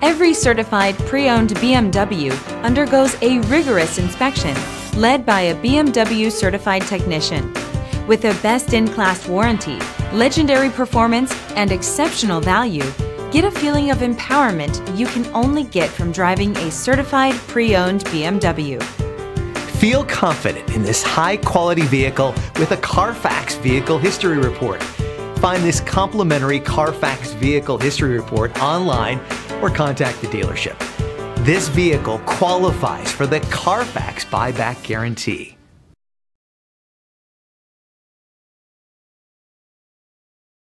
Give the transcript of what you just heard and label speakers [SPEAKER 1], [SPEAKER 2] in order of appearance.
[SPEAKER 1] Every certified pre-owned BMW undergoes a rigorous inspection led by a BMW certified technician. With a best-in-class warranty, legendary performance, and exceptional value, get a feeling of empowerment you can only get from driving a certified pre-owned BMW.
[SPEAKER 2] Feel confident in this high-quality vehicle with a Carfax Vehicle History Report. Find this complimentary Carfax Vehicle History Report online or contact the dealership. This vehicle qualifies for the Carfax buyback guarantee.